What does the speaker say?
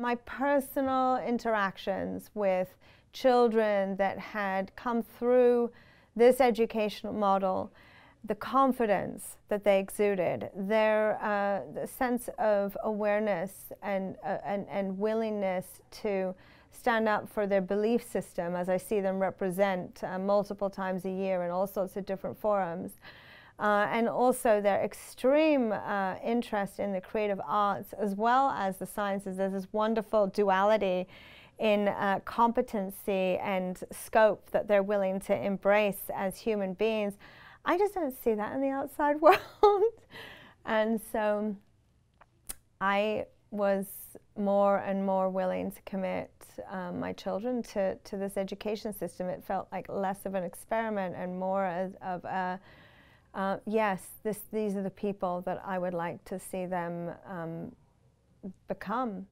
my personal interactions with children that had come through this educational model, the confidence that they exuded, their uh, the sense of awareness and, uh, and, and willingness to stand up for their belief system as I see them represent uh, multiple times a year in all sorts of different forums. Uh, and also their extreme uh, interest in the creative arts as well as the sciences. There's this wonderful duality in uh, competency and scope that they're willing to embrace as human beings. I just don't see that in the outside world. and so I was more and more willing to commit um, my children to, to this education system. It felt like less of an experiment and more as, of a, uh, yes, this, these are the people that I would like to see them um, become